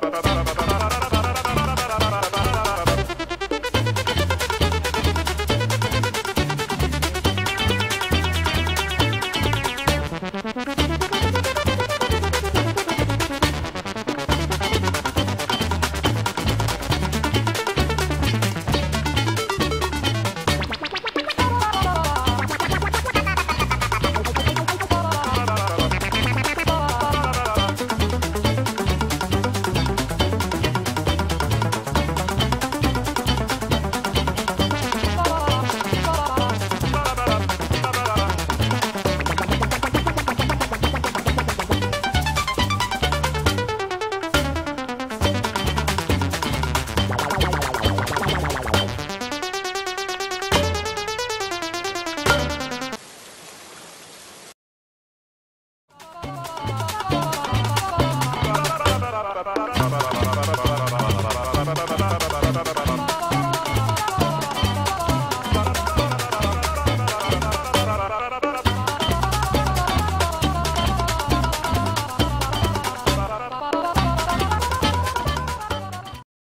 bap bap bap da da da da da.